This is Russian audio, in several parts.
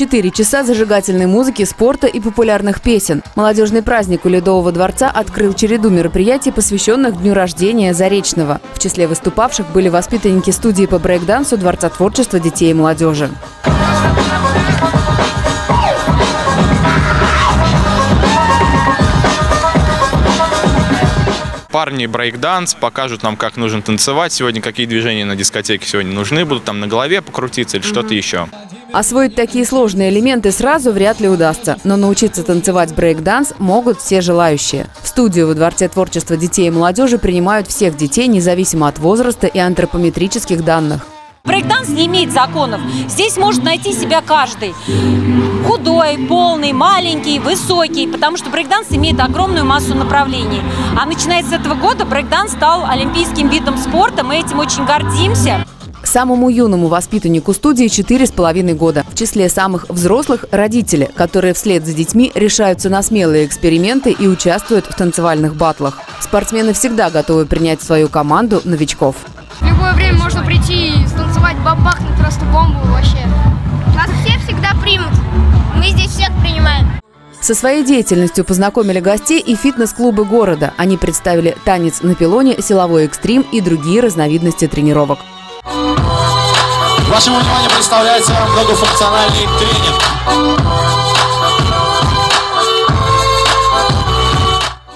Четыре часа зажигательной музыки, спорта и популярных песен. Молодежный праздник у Ледового дворца открыл череду мероприятий, посвященных дню рождения Заречного. В числе выступавших были воспитанники студии по брейкдансу Дворца творчества детей и молодежи. Парни брейкданс покажут нам, как нужно танцевать сегодня, какие движения на дискотеке сегодня нужны будут, там на голове покрутиться или что-то еще. Освоить такие сложные элементы сразу вряд ли удастся, но научиться танцевать брейк-данс могут все желающие. В студию во Дворце творчества детей и молодежи принимают всех детей, независимо от возраста и антропометрических данных. Брейкданс не имеет законов. Здесь может найти себя каждый. Худой, полный, маленький, высокий, потому что брейкданс имеет огромную массу направлений. А начиная с этого года брейкданс стал олимпийским видом спорта. Мы этим очень гордимся. Самому юному воспитаннику студии четыре с половиной года. В числе самых взрослых – родители, которые вслед за детьми решаются на смелые эксперименты и участвуют в танцевальных батлах. Спортсмены всегда готовы принять в свою команду новичков. В любое время можно прийти и станцевать, бабахнуть просто бомбу вообще. Нас все всегда примут. Мы здесь всех принимаем. Со своей деятельностью познакомили гостей и фитнес-клубы города. Они представили танец на пилоне, силовой экстрим и другие разновидности тренировок. Вашему вниманию представляется многофункциональный тренинг.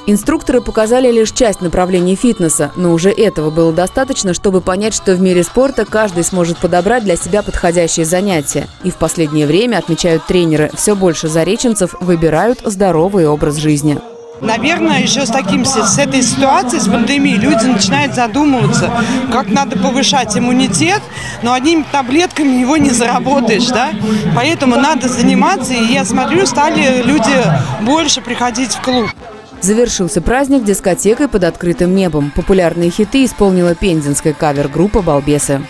Инструкторы показали лишь часть направлений фитнеса, но уже этого было достаточно, чтобы понять, что в мире спорта каждый сможет подобрать для себя подходящее занятие. И в последнее время, отмечают тренеры, все больше зареченцев выбирают здоровый образ жизни. Наверное, еще с таким с этой ситуацией, с пандемией, люди начинают задумываться, как надо повышать иммунитет, но одними таблетками его не заработаешь, да? Поэтому надо заниматься, и я смотрю, стали люди больше приходить в клуб. Завершился праздник дискотекой под открытым небом. Популярные хиты исполнила пензенская кавер-группа «Балбесы».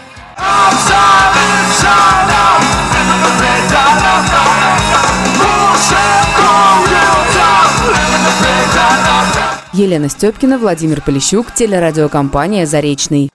Елена Степкина, Владимир Полищук, телерадиокомпания «Заречный».